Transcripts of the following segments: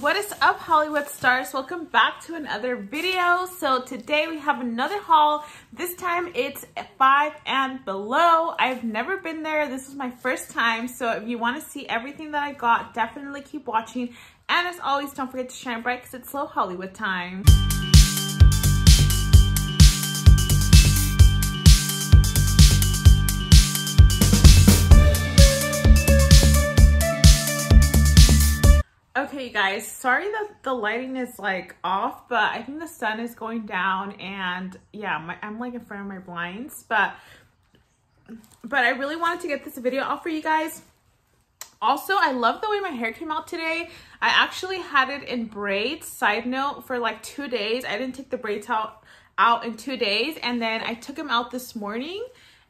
what is up Hollywood stars? Welcome back to another video. So today we have another haul. This time it's 5 and below. I've never been there. This is my first time. So if you want to see everything that I got, definitely keep watching. And as always, don't forget to shine bright because it's Lo Hollywood time. Guys, sorry that the lighting is like off, but I think the sun is going down and yeah, my, I'm like in front of my blinds, but, but I really wanted to get this video off for you guys. Also, I love the way my hair came out today. I actually had it in braids, side note, for like two days. I didn't take the braids out, out in two days and then I took them out this morning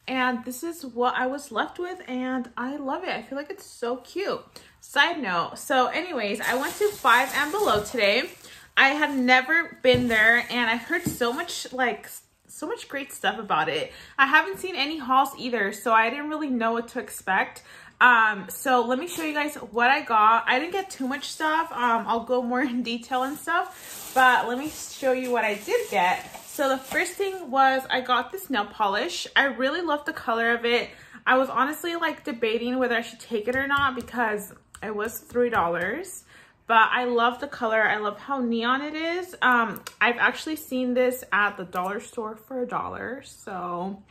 and this is what I was left with and I love it. I feel like it's so cute. Side note, so anyways, I went to 5 and Below today. I had never been there and I heard so much like so much great stuff about it. I haven't seen any hauls either, so I didn't really know what to expect. Um, so let me show you guys what I got. I didn't get too much stuff. Um, I'll go more in detail and stuff, but let me show you what I did get. So the first thing was I got this nail polish. I really love the color of it. I was honestly like debating whether I should take it or not because it was $3 but I love the color. I love how neon it is. Um, I've actually seen this at the dollar store for a dollar. So,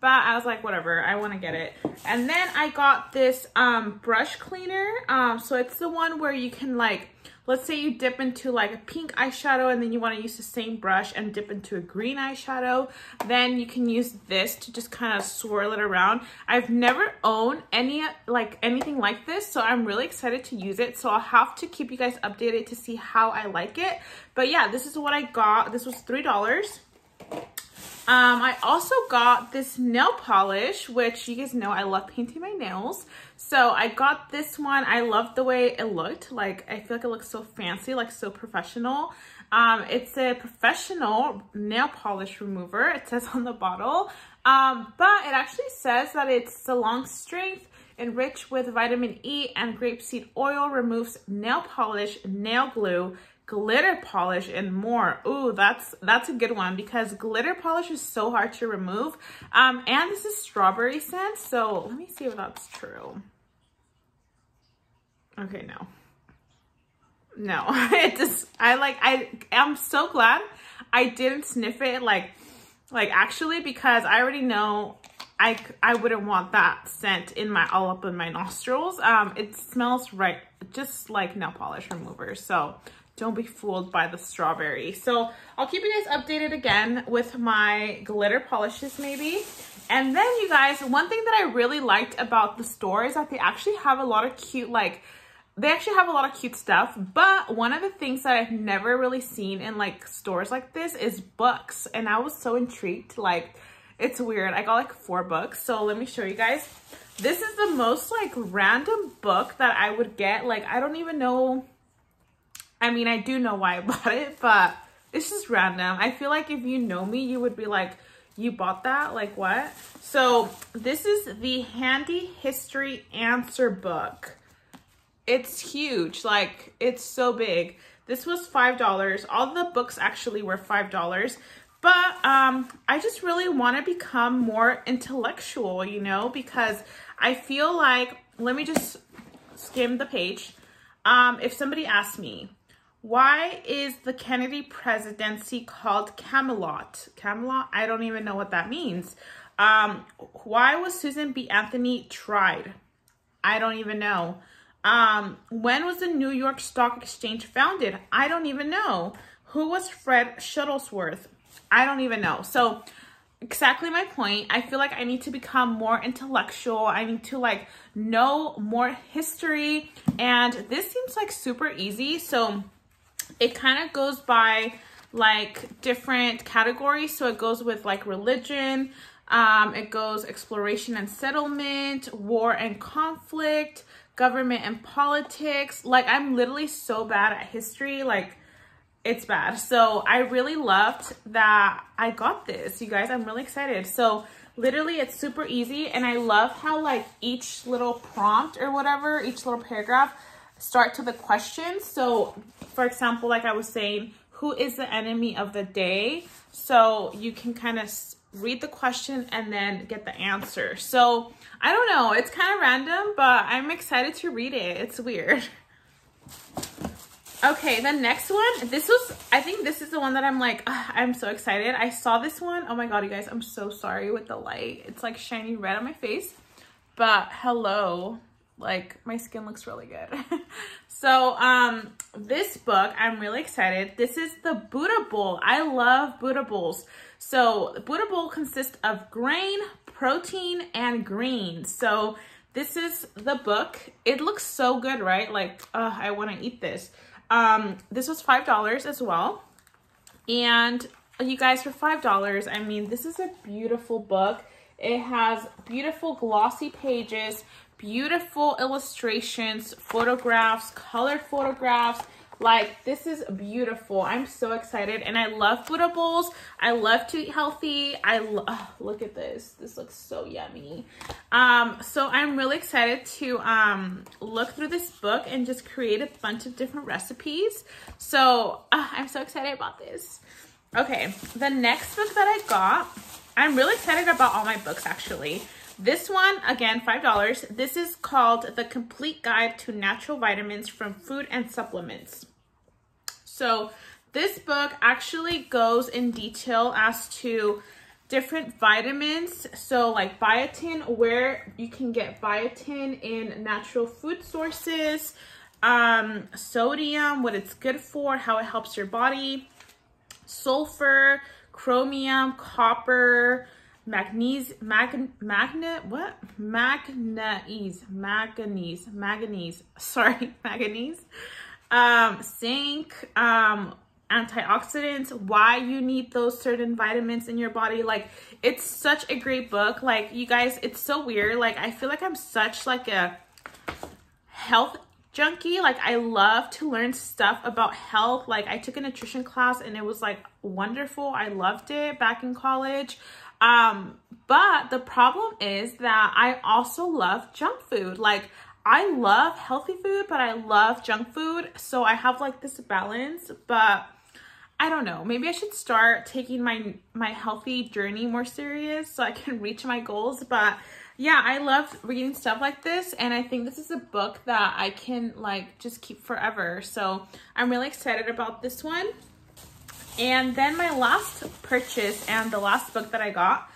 but I was like, whatever, I want to get it. And then I got this um, brush cleaner. Um, so it's the one where you can like let's say you dip into like a pink eyeshadow and then you want to use the same brush and dip into a green eyeshadow, then you can use this to just kind of swirl it around. I've never owned any like anything like this, so I'm really excited to use it. So I'll have to keep you guys updated to see how I like it. But yeah, this is what I got. This was $3. Um, I also got this nail polish, which you guys know I love painting my nails. So I got this one. I love the way it looked. Like, I feel like it looks so fancy, like so professional. Um, it's a professional nail polish remover. It says on the bottle. Um, but it actually says that it's a long strength, enriched with vitamin E and grapeseed oil, removes nail polish, nail glue, glitter polish and more Ooh, that's that's a good one because glitter polish is so hard to remove um and this is strawberry scent so let me see if that's true okay no no it just i like i i'm so glad i didn't sniff it like like actually because i already know I, I wouldn't want that scent in my all up in my nostrils. Um, it smells right, just like nail polish remover. So don't be fooled by the strawberry. So I'll keep you guys updated again with my glitter polishes maybe. And then you guys, one thing that I really liked about the store is that they actually have a lot of cute, like, they actually have a lot of cute stuff. But one of the things that I've never really seen in like stores like this is books. And I was so intrigued. Like, it's weird. I got like four books. So let me show you guys. This is the most like random book that I would get. Like, I don't even know I mean, I do know why I bought it, but it's just random. I feel like if you know me, you would be like, you bought that? Like what? So this is the Handy History Answer Book. It's huge. Like it's so big. This was $5. All the books actually were $5. But um, I just really want to become more intellectual, you know, because I feel like, let me just skim the page. Um, if somebody asked me, why is the Kennedy presidency called Camelot? Camelot? I don't even know what that means. Um, why was Susan B. Anthony tried? I don't even know. Um, when was the New York Stock Exchange founded? I don't even know. Who was Fred Shuttlesworth? I don't even know. So exactly my point. I feel like I need to become more intellectual. I need to like know more history and this seems like super easy. So it kind of goes by like different categories. So it goes with like religion, um, it goes exploration and settlement, war and conflict, government and politics. Like I'm literally so bad at history. Like it's bad. So I really loved that I got this, you guys. I'm really excited. So literally it's super easy. And I love how like each little prompt or whatever, each little paragraph start to the question. So for example, like I was saying, who is the enemy of the day? So you can kind of read the question and then get the answer. So I don't know, it's kind of random, but I'm excited to read it. It's weird. Okay, the next one, this was, I think this is the one that I'm like, ugh, I'm so excited. I saw this one. Oh my God, you guys, I'm so sorry with the light. It's like shiny red on my face, but hello, like my skin looks really good. so um, this book, I'm really excited. This is the Buddha Bowl. I love Buddha Bowls. So the Buddha Bowl consists of grain, protein, and greens. So this is the book. It looks so good, right? Like, uh, I want to eat this. Um, this was $5 as well. And you guys, for $5, I mean, this is a beautiful book. It has beautiful glossy pages, beautiful illustrations, photographs, colored photographs, like, this is beautiful. I'm so excited. And I love Buddha bowls. I love to eat healthy. I oh, look at this. This looks so yummy. Um, so I'm really excited to um, look through this book and just create a bunch of different recipes. So uh, I'm so excited about this. Okay, the next book that I got, I'm really excited about all my books actually. This one, again, $5. This is called The Complete Guide to Natural Vitamins from Food and Supplements. So this book actually goes in detail as to different vitamins. So like biotin, where you can get biotin in natural food sources, um, sodium, what it's good for, how it helps your body, sulfur, chromium, copper, magnesium, mag, magnet, what? Magnesium, manganese, manganese, sorry, manganese, um, zinc, um, antioxidants, why you need those certain vitamins in your body. Like, it's such a great book. Like, you guys, it's so weird. Like, I feel like I'm such like a health junkie. Like, I love to learn stuff about health. Like, I took a nutrition class and it was like wonderful. I loved it back in college. Um, but the problem is that I also love junk food. Like I love healthy food, but I love junk food. So I have like this balance, but I don't know. Maybe I should start taking my my healthy journey more serious so I can reach my goals. But yeah, I love reading stuff like this and I think this is a book that I can like just keep forever. So I'm really excited about this one. And then my last purchase and the last book that I got,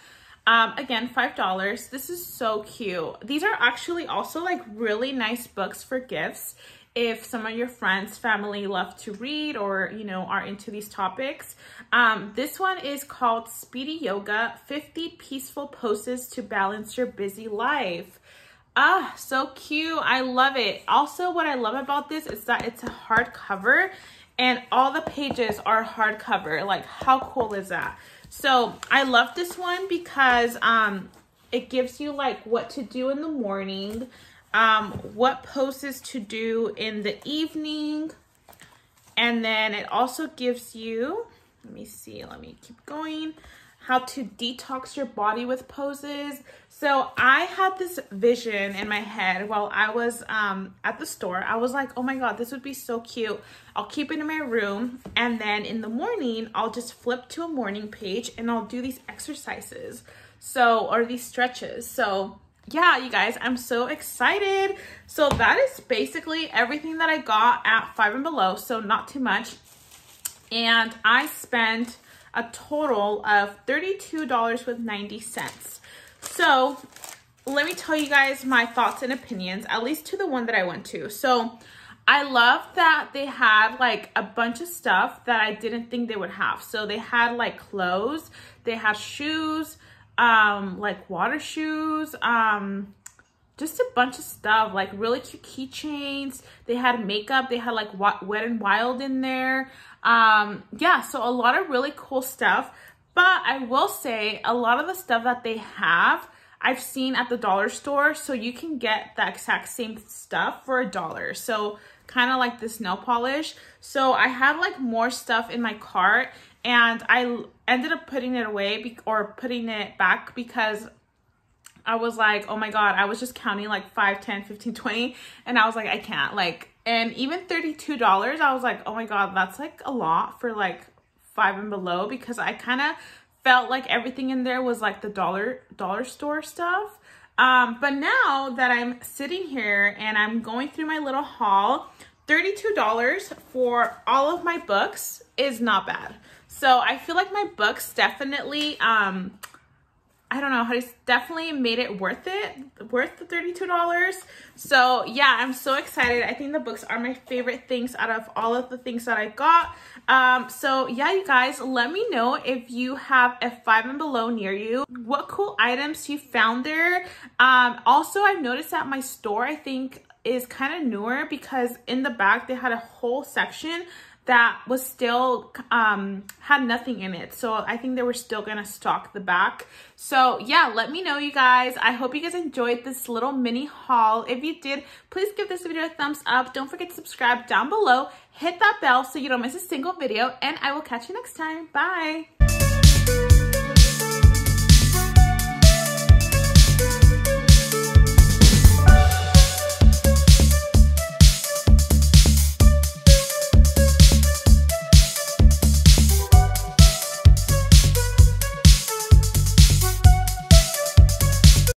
um, again, $5. This is so cute. These are actually also like really nice books for gifts if some of your friends, family love to read or, you know, are into these topics. Um, this one is called Speedy Yoga, 50 Peaceful Poses to Balance Your Busy Life. Ah, so cute. I love it. Also, what I love about this is that it's a hardcover and all the pages are hardcover. Like how cool is that? So I love this one because um, it gives you like what to do in the morning, um, what poses to do in the evening, and then it also gives you, let me see, let me keep going, how to detox your body with poses. So I had this vision in my head while I was um, at the store. I was like, oh my God, this would be so cute. I'll keep it in my room. And then in the morning, I'll just flip to a morning page and I'll do these exercises. So, or these stretches. So yeah, you guys, I'm so excited. So that is basically everything that I got at Five and Below. So not too much. And I spent a total of $32 with 90 cents. So let me tell you guys my thoughts and opinions, at least to the one that I went to. So I love that they had like a bunch of stuff that I didn't think they would have. So they had like clothes, they had shoes, um, like water shoes, um, just a bunch of stuff, like really cute keychains. They had makeup. They had like Wet and Wild in there. Um, yeah, so a lot of really cool stuff. But I will say a lot of the stuff that they have, I've seen at the dollar store. So you can get the exact same stuff for a dollar. So kind of like this nail polish. So I had like more stuff in my cart and I ended up putting it away or putting it back because I was like, oh my God, I was just counting like 5, 10, 15, 20. And I was like, I can't. Like, and even $32, I was like, oh my God, that's like a lot for like five and below because I kind of felt like everything in there was like the dollar dollar store stuff. Um, but now that I'm sitting here and I'm going through my little haul, $32 for all of my books is not bad. So I feel like my books definitely um, I don't know how to definitely made it worth it, worth the $32. So yeah, I'm so excited. I think the books are my favorite things out of all of the things that I got. Um, so yeah, you guys, let me know if you have a five and below near you, what cool items you found there. Um, also, I've noticed that my store, I think is kind of newer because in the back, they had a whole section that was still um had nothing in it. So i think they were still gonna stock the back. So yeah let me know you guys. I hope you guys enjoyed this little mini haul. If you did please give this video a thumbs up. Don't forget to subscribe down below. Hit that bell so you don't miss a single video. And i will catch you next time. Bye